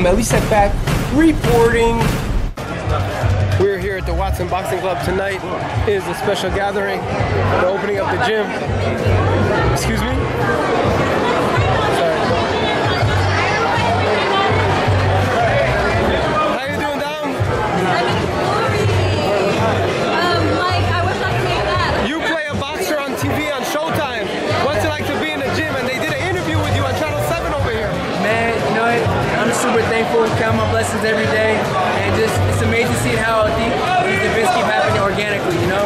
I'm Elie Seckbach reporting. We're here at the Watson Boxing Club tonight. It is a special gathering. We're opening up the gym. Excuse me? Super thankful, count my blessings every day, and just it's amazing seeing how the, these events keep happening organically. You know?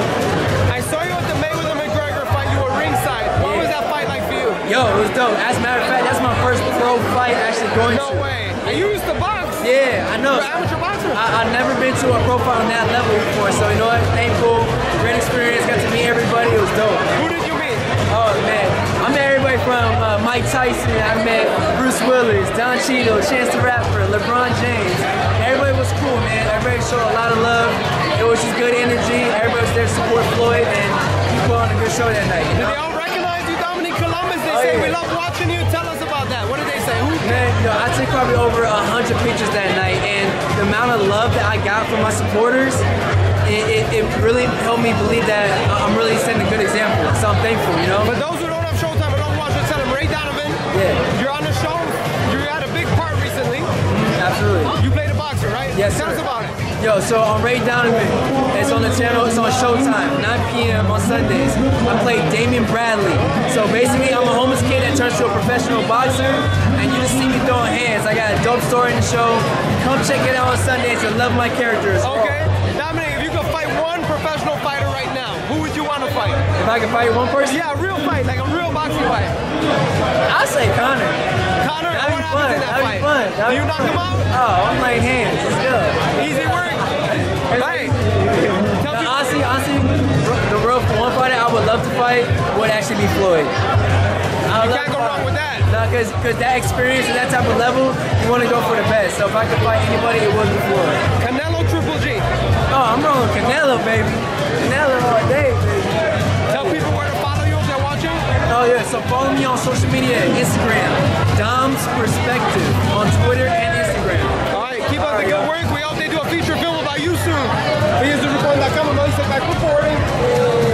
I saw you at the Mayweather McGregor fight. You were ringside. What was that fight like for you? Yo, it was dope. As a matter of fact, that's my first pro fight actually going No to. way. And you used to box. Yeah, I know. You're an amateur boxer. I, I've never been to a profile on that level before, so you know what? Thankful, great experience. Got to meet everybody. It was dope. Who did you meet? Oh man, I met everybody from Mike Tyson. I met Bruce Willis, Don Cheadle, Chance the Rapper, LeBron James. Everybody was cool, man. Everybody showed a lot of love. It was just good energy. Everybody was there to support Floyd, and he put on a good show that night. You Did know? they all recognize you, Dominique Columbus? They Oh, say yeah. we love watching you. Tell us about that. What did they say? Who? Man, yo, I took probably over a hundred pictures that night, and the amount of love that I got from my supporters, it, it, it really helped me believe that I'm really setting a good example. So I'm thankful, you know. For those You played a boxer, right? Yes, Tell sir. us about it. Yo, so on Ray Donovan, it's on the channel, it's on Showtime, 9 p.m. on Sundays. I play Damon Bradley. So basically, I'm a homeless kid that turns to a professional boxer, and you just see me throwing hands. I got a dope story in the show. Come check it out on Sundays and love my characters. Okay. Dominique, if you could fight one professional fighter right now, who would you want to fight? If I could fight one person, Yeah, a real fight, like a real boxing fight. I'll say Conor. Conor, That'd what be happens fun. in that That'd fight? be fun. That'd you knock him out? Oh, I'm laying hands. Fight would actually be Floyd. I You can't go wrong with that. No, cause, cause that experience and that type of level, you want to go for the best. So if I could fight anybody, it would be Floyd. Canelo Triple G. Oh, I'm rolling Canelo, baby. Canelo all day, baby. Tell people where to follow you if they're watching. Oh yeah, so follow me on social media, Instagram, Dom's Perspective on Twitter and Instagram. All right, keep up the good work. We hope they do a feature film about you soon. ESNewsReport.com, I'm Elie Seckbach reporting.